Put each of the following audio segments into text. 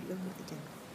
比较好的健康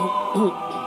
Oh, oh, oh.